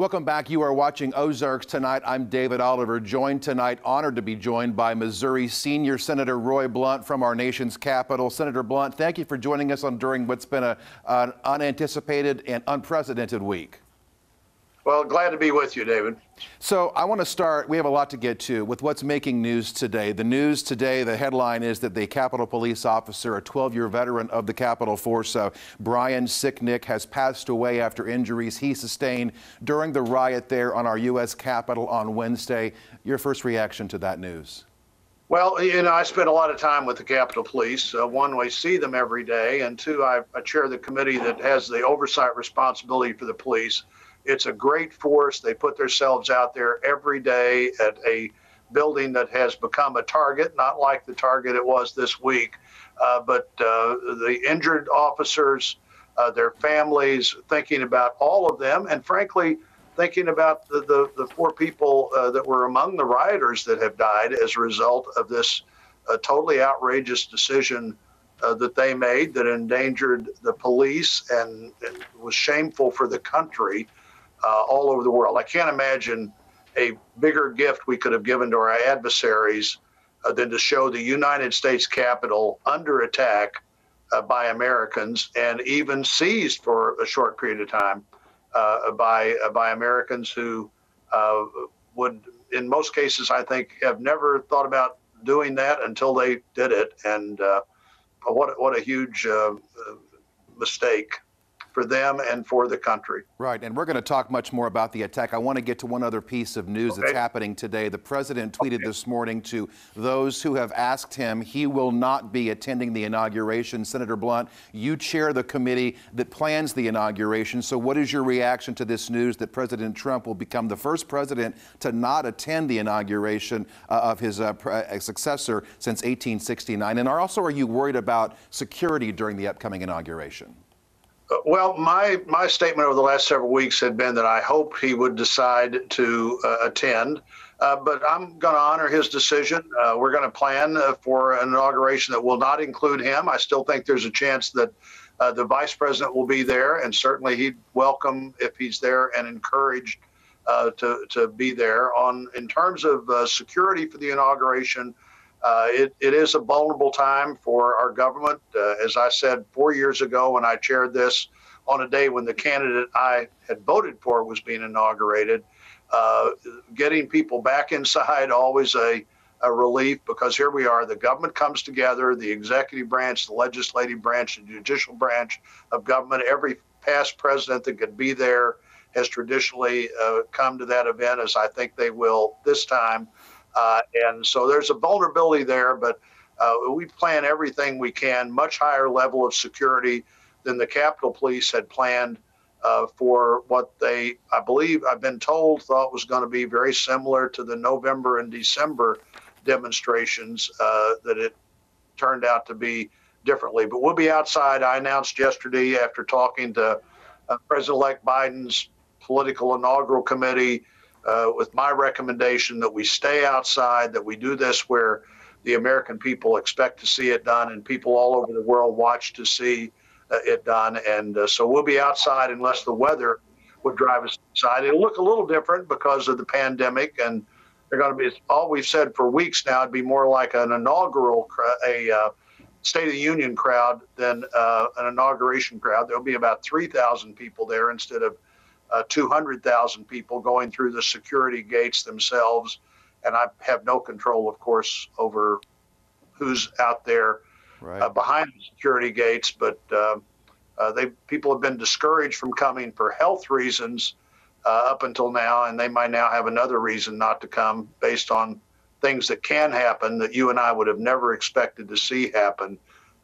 Welcome back. You are watching Ozarks tonight. I'm David Oliver, joined tonight, honored to be joined by Missouri Senior Senator Roy Blunt from our nation's capital. Senator Blunt, thank you for joining us on during what's been a, an unanticipated and unprecedented week. Well, glad to be with you, David. So, I want to start. We have a lot to get to with what's making news today. The news today, the headline is that the Capitol Police officer, a 12 year veteran of the Capitol Force, uh, Brian Sicknick, has passed away after injuries he sustained during the riot there on our U.S. Capitol on Wednesday. Your first reaction to that news? Well, you know, I spend a lot of time with the Capitol Police. Uh, one, we see them every day, and two, I, I chair the committee that has the oversight responsibility for the police. It's a great force. They put themselves out there every day at a building that has become a target, not like the target it was this week, uh, but uh, the injured officers, uh, their families, thinking about all of them, and frankly, thinking about the, the, the four people uh, that were among the rioters that have died as a result of this uh, totally outrageous decision uh, that they made that endangered the police and, and was shameful for the country uh, all over the world. I can't imagine a bigger gift we could have given to our adversaries uh, than to show the United States Capitol under attack uh, by Americans and even seized for a short period of time uh, by uh, by Americans who uh, would, in most cases, I think, have never thought about doing that until they did it. And what what a huge mistake for them and for the country. Right, and we're going to talk much more about the attack. I want to get to one other piece of news okay. that's happening today. The president tweeted okay. this morning to those who have asked him he will not be attending the inauguration. Senator Blunt, you chair the committee that plans the inauguration. So, what is your reaction to this news that President Trump will become the first president to not attend the inauguration uh, of his uh, uh successor since 1869? And also, are you worried about security during the upcoming inauguration? Well, my my statement over the last several weeks had been that I hope he would decide to uh, attend, uh, but I'm going to honor his decision. Uh, we're going to plan uh, for an inauguration that will not include him. I still think there's a chance that uh, the vice president will be there, and certainly he'd welcome if he's there and encouraged uh, to to be there. On in terms of security for the inauguration. Uh, it, it is a vulnerable time for our government. Uh, as I said four years ago when I chaired this, on a day when the candidate I had voted for was being inaugurated, uh, getting people back inside always a, a relief because here we are. The government comes together, the executive branch, the legislative branch, the judicial branch of government. Every past president that could be there has traditionally uh, come to that event, as I think they will this time. Uh, and so there's a vulnerability there, but uh, we plan everything we can, much higher level of security than the Capitol Police had planned uh, for what they, I believe, I've been told, thought was going to be very similar to the November and December demonstrations uh, that it turned out to be differently. But we'll be outside. I announced yesterday after talking to uh, President elect Biden's political inaugural committee uh, with my recommendation that we stay outside, that we do this where the American people expect to see it done, and people all over the world watch to see uh, it done. And uh, so we'll be outside unless the weather would drive us inside. It'll look a little different because of the pandemic, and they're going to be all we've said for weeks now. It'd be more like an inaugural, a uh, State of the Union crowd than uh, an inauguration crowd. There'll be about 3,000 people there instead of uh, 200,000 people going through the security gates themselves. And I have no control, of course, over who's out there right. uh, behind the security gates. But uh, uh they people have been discouraged from coming for health reasons uh, up until now, and they might now have another reason not to come based on things that can happen that you and I would have never expected to see happen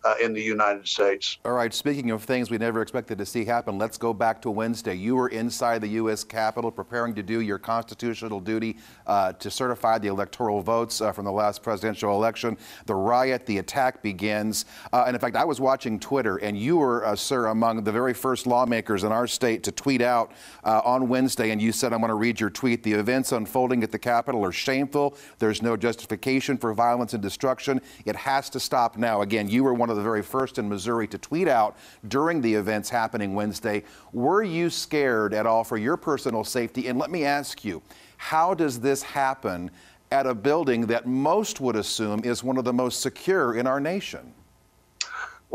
uh, in the United States. All right, speaking of things we never expected to see happen, let's go back to Wednesday. You were inside the U.S. Capitol preparing to do your constitutional duty uh, to certify the electoral votes uh, from the last presidential election. The riot, the attack begins. Uh, and in fact, I was watching Twitter, and you were, uh, sir, among the very first lawmakers in our state to tweet out uh, on Wednesday, and you said, I'm going to read your tweet. The events unfolding at the Capitol are shameful. There's no justification for violence and destruction. It has to stop now. Again, you were one of the very first in Missouri to tweet out during the events happening Wednesday. Were you scared at all for your personal safety? And let me ask you, how does this happen at a building that most would assume is one of the most secure in our nation?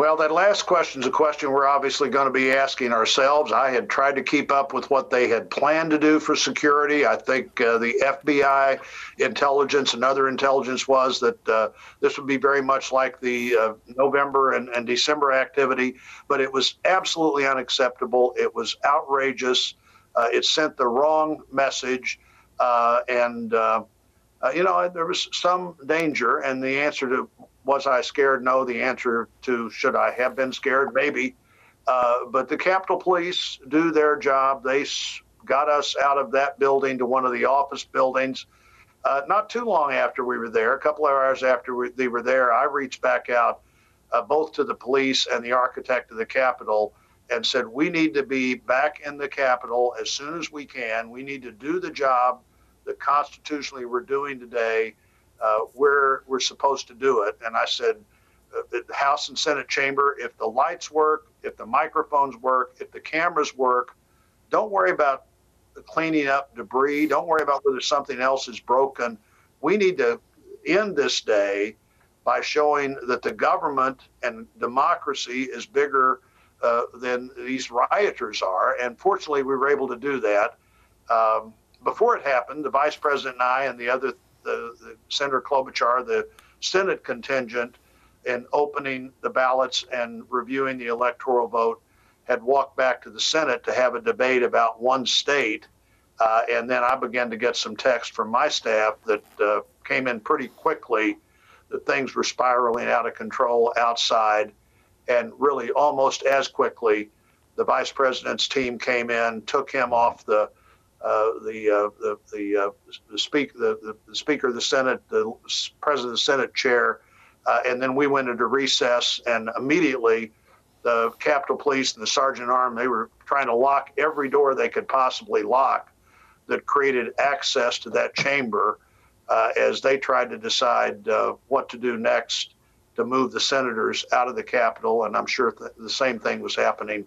Well, that last question is a question we're obviously going to be asking ourselves. I had tried to keep up with what they had planned to do for security. I think uh, the FBI intelligence and other intelligence was that uh, this would be very much like the uh, November and, and, December activity, but it was absolutely unacceptable. It was outrageous. Uh, it sent the wrong message. Uh, and, uh, you know, there was some danger. And the answer to was I scared? No. The answer to should I have been scared? Maybe. Uh, but the Capitol Police do their job. They got us out of that building to one of the office buildings. Uh, not too long after we were there, a couple of hours after we, they were there, I reached back out uh, both to the police and the architect of the Capitol and said, We need to be back in the Capitol as soon as we can. We need to do the job that constitutionally we're doing today uh, where we're supposed to do it. And I said, uh, the House and Senate chamber, if the lights work, if the microphones work, if the cameras work, don't worry about cleaning up debris. Don't worry about whether something else is broken. We need to end this day by showing that the government and democracy is bigger uh, than these rioters are. And fortunately, we were able to do that. Um, before it happened, the vice president and I and the other the, the Senator Klobuchar, the Senate contingent, in opening the ballots and reviewing the electoral vote, had walked back to the Senate to have a debate about one state. Uh, and then I began to get some text from my staff that uh, came in pretty quickly that things were spiraling out of control outside. And really, almost as quickly, the vice president's team came in, took him off the uh, the, uh, the the uh, the, speak, the, the speaker of the Senate, the president of the Senate chair, and then we went into recess. And immediately, the Capitol Police and the Sergeant Arm they were trying to lock every door they could possibly lock that created access to that chamber uh, as they tried to decide uh, what to do next to move the senators out of the Capitol. And I'm sure th- the same thing was happening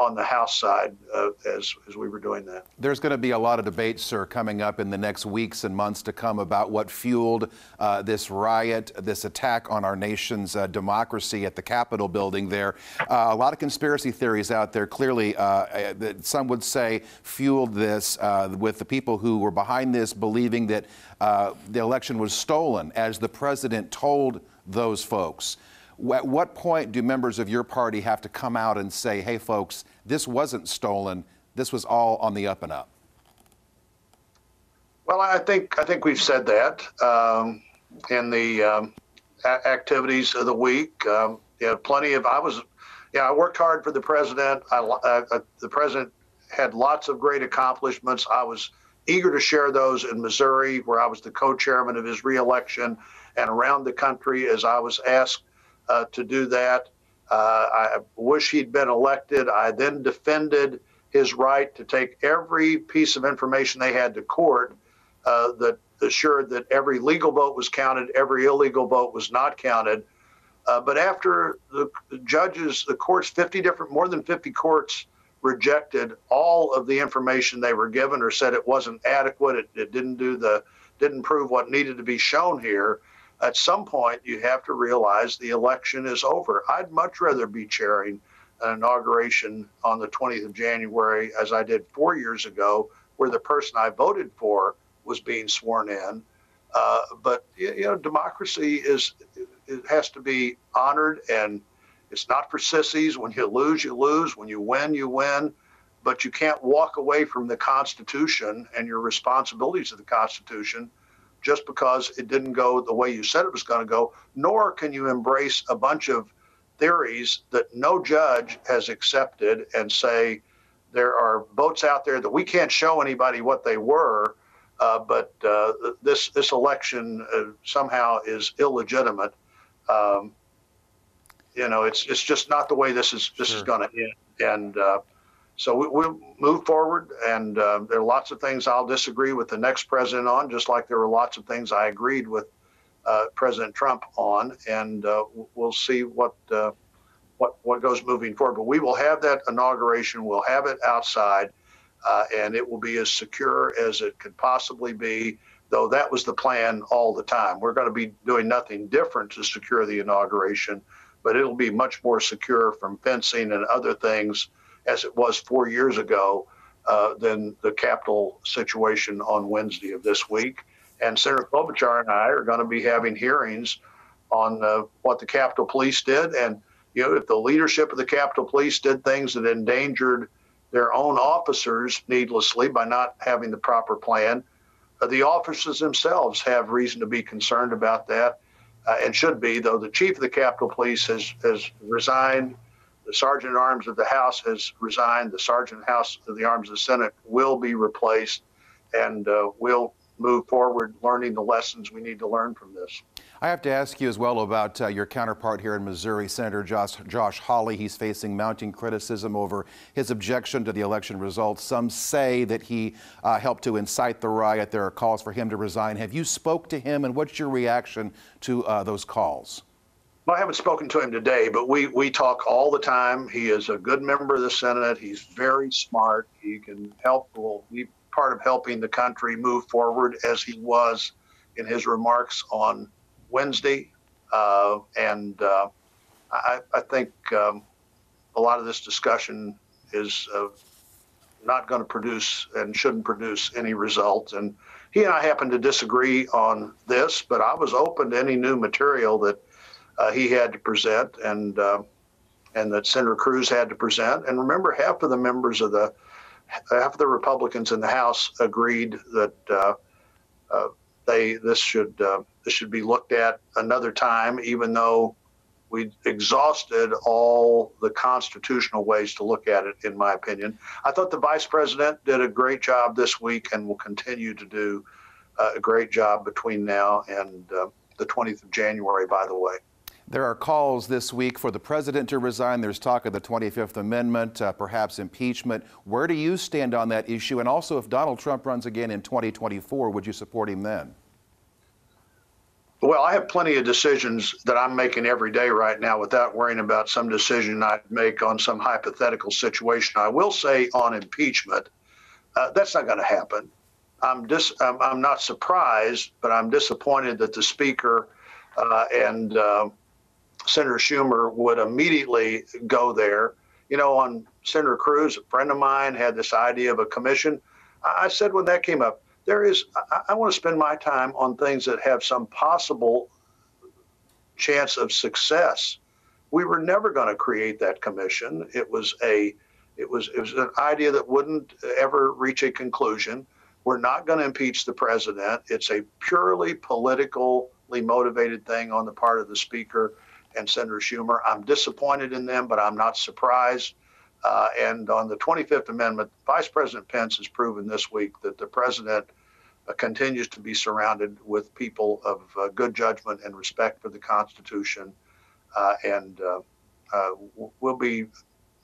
on the House side uh, as, as we were doing that. There's going to be a lot of debate, sir, coming up in the next weeks and months to come about what fueled uh, this riot, this attack on our nation's uh, democracy at the Capitol building there. Uh, a lot of conspiracy theories out there, clearly, uh, uh, that some would say fueled this with the people who were behind this believing that the election was stolen, as the president told those folks. At what point do members of your party have to come out and say, hey, folks, this wasn't stolen, this was all on the up and up? Well, I think I think we've said that um, in the um, activities of the week. Um, yeah, plenty of. I was, yeah, I worked hard for the president. I, uh, the president had lots of great accomplishments. I was eager to share those in Missouri, where I was the co-chairman of his reelection, and around the country as I was asked uh, to do that. Uh, I wish he'd been elected. I then defended his right to take every piece of information they had to court uh, that assured that every legal vote was counted, every illegal vote was not counted. Uh, but after the judges, the courts, 50 different, more than 50 courts rejected all of the information they were given or said it wasn't adequate, it, it didn't do the, didn't prove what needed to be shown here at some point you have to realize the election is over. I'd much rather be chairing an inauguration on the 20th of January as I did four years ago, where the person I voted for was being sworn in. Uh, but you know, democracy is it has to be honored, and it's not for sissies. When you lose, you lose. When you win, you win. But you can't walk away from the Constitution and your responsibilities of the Constitution just because it didn't go the way you said it was going to go, nor can you embrace a bunch of theories that no judge has accepted and say there are votes out there that we can't show anybody what they were, uh, but uh, this this election uh, somehow is illegitimate. Um, you know, it's it's just not the way this is this sure. is going to end. And uh, so we, will move forward, and uh, there are lots of things I'll disagree with the next president on, just like there were lots of things I agreed with uh, President Trump on, and uh, we'll see what uh, what what goes moving forward. But we will have that inauguration. We'll have it outside, uh, and it will be as secure as it could possibly be. Though that was the plan all the time. We're going to be doing nothing different to secure the inauguration, but it'll be much more secure from fencing and other things as it was four years ago uh, than the Capitol situation on Wednesday of this week. And Senator Klobuchar and I are going to be having hearings on uh, what the Capitol Police did. And, you know, if the leadership of the Capitol Police did things that endangered their own officers needlessly by not having the proper plan, uh, the officers themselves have reason to be concerned about that uh, and should be, though the chief of the Capitol Police has, has resigned. The Sergeant at Arms of the House has resigned. The Sergeant House of the Arms of the Senate will be replaced, and uh, we'll move forward learning the lessons we need to learn from this. I have to ask you as well about uh, your counterpart here in Missouri, Senator Josh, Josh Hawley. He's facing mounting criticism over his objection to the election results. Some say that he uh, helped to incite the riot. There are calls for him to resign. Have you spoke to him, and what's your reaction to uh, those calls? Well, I haven't spoken to him today, but we, we talk all the time. He is a good member of the Senate. He's very smart. He can help. Will be part of helping the country move forward as he was in his remarks on Wednesday. Uh, and uh, I, I, think um, a lot of this discussion is uh, not going to produce and shouldn't produce any result. And he and I happen to disagree on this, but I was open to any new material that uh, he had to present and uh, and that Senator Cruz had to present. And remember, half of the members of the half of the Republicans in the House agreed that uh, uh, they this should uh, this should be looked at another time, even though we exhausted all the constitutional ways to look at it. In my opinion, I thought the Vice President did a great job this week and will continue to do uh, a great job between now and uh, the 20th of January. By the way. There are calls this week for the president to resign. There's talk of the 25th Amendment, uh, perhaps impeachment. Where do you stand on that issue? And also, if Donald Trump runs again in 2024, would you support him then? Well, I have plenty of decisions that I'm making every day right now without worrying about some decision I'd make on some hypothetical situation. I will say on impeachment, uh, that's not going to happen. I'm, dis- I'm, I'm, not surprised, but I'm disappointed that the Speaker uh, and uh, Senator Schumer would immediately go there. You know, on Senator Cruz, a friend of mine had this idea of a commission. I said when that came up, there is, I, I want to spend my time on things that have some possible chance of success. We were never going to create that commission. It was a, it was, it was an idea that wouldn't ever reach a conclusion. We're not going to impeach the president. It's a purely politically motivated thing on the part of the speaker and Senator Schumer. I'm disappointed in them, but I'm not surprised. Uh, and on the 25th Amendment, Vice President Pence has proven this week that the president uh, continues to be surrounded with people of uh, good judgment and respect for the Constitution. Uh, and uh, uh, we'll be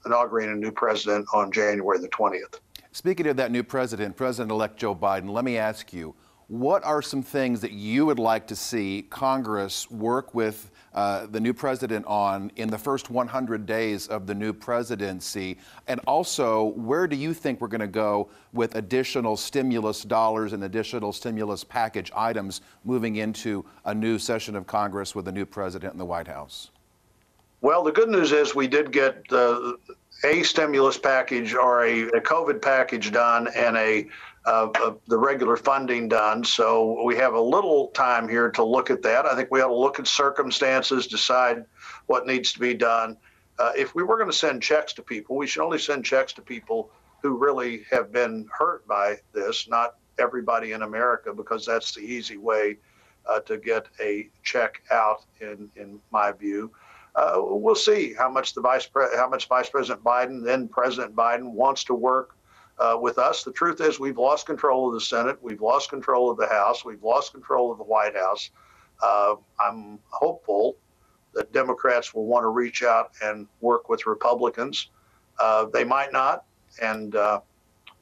inaugurating a new president on January the 20th. Speaking of that new president, President elect Joe Biden, let me ask you what are some things that you would like to see Congress work with uh, the new president on in the first 100 days of the new presidency? And also, where do you think we're going to go with additional stimulus dollars and additional stimulus package items moving into a new session of Congress with a new president in the White House? Well, the good news is we did get uh, a stimulus package or a, a COVID package done and a uh, of the regular funding done. So we have a little time here to look at that. I think we ought to look at circumstances, decide what needs to be done. Uh, if we were going to send checks to people, we should only send checks to people who really have been hurt by this, not everybody in America, because that's the easy way uh, to get a check out, in, in my view. Uh, we'll see how much the vice pre- how much Vice President Biden, then President Biden, wants to work uh, with us. The truth is, we've lost control of the Senate, we've lost control of the House, we've lost control of the White House. Uh, I'm hopeful that Democrats will want to reach out and work with Republicans. Uh, they might not, and uh,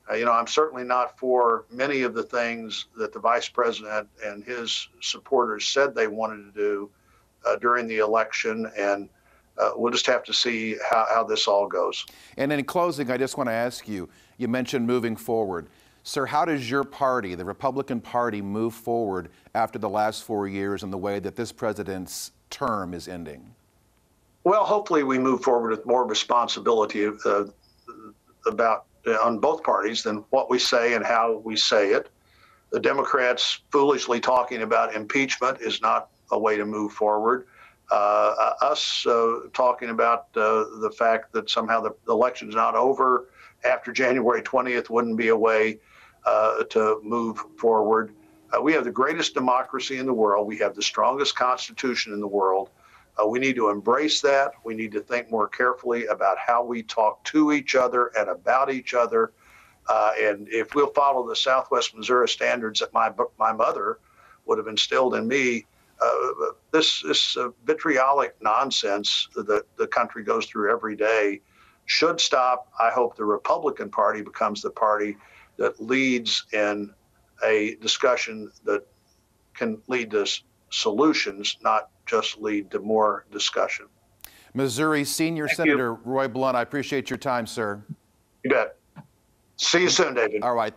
Uh, you know, I'm certainly not for many of the things that the vice president and his supporters said they wanted to do uh, during the election, and uh, we'll just have to see how, how this all goes. And in closing, I just want to ask you you mentioned moving forward. Sir, how does your party, the Republican Party, move forward after the last four years and the way that this president's term is ending? Well, hopefully, we move forward with more responsibility uh, about uh, on both parties than what we say and how we say it. The Democrats foolishly talking about impeachment is not a way to move forward. Uh, us uh, talking about uh, the fact that somehow the election's not over after January 20th wouldn't be a way to move forward. We have the greatest democracy in the world. We have the strongest constitution in the world. Uh, we need to embrace that. We need to think more carefully about how we talk to each other and about each other. Uh, and if we'll follow the Southwest Missouri standards that my my mother would have instilled in me, uh, this this uh, vitriolic nonsense that the country goes through every day should stop. I hope the Republican Party becomes the party that leads in a discussion that can lead to solutions, not just lead to more discussion. Missouri Senior Thank Senator you. Roy Blunt, I appreciate your time, sir. You bet. See you soon, David. All right.